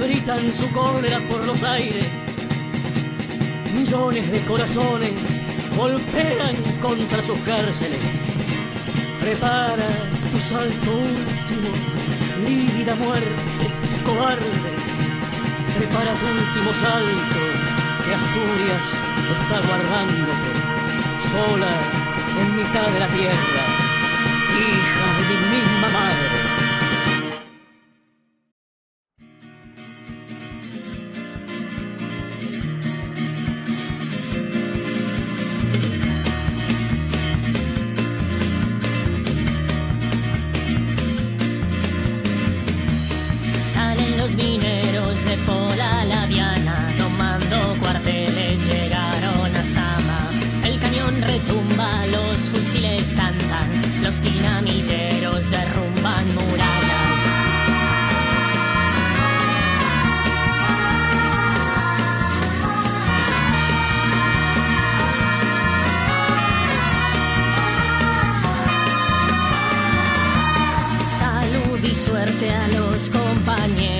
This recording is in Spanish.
gritan su cólera por los aires. Millones de corazones golpean contra sus cárceles. Prepara tu salto último, lívida muerte, cobarde. Prepara tu último salto, que Asturias está guardándote, sola en mitad de la tierra, hija de mi misma madre. Mineros de Pola la Diana, tomando cuarteles llegaron a Sama. El cañón retumba, los fusiles cantan, los dinamiteros derrumban murallas. Salud y suerte a los compañeros,